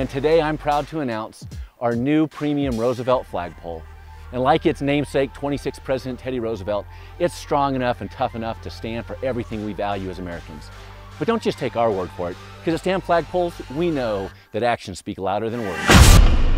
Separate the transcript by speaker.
Speaker 1: and today I'm proud to announce our new premium Roosevelt flagpole. And like its namesake, 26th President Teddy Roosevelt, it's strong enough and tough enough to stand for everything we value as Americans. But don't just take our word for it, because at Stand Flagpoles, we know that actions speak louder than words.